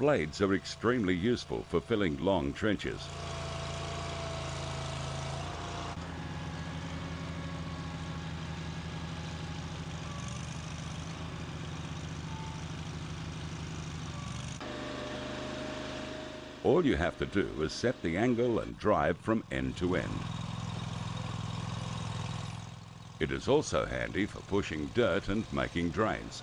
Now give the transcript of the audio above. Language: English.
blades are extremely useful for filling long trenches. All you have to do is set the angle and drive from end to end. It is also handy for pushing dirt and making drains.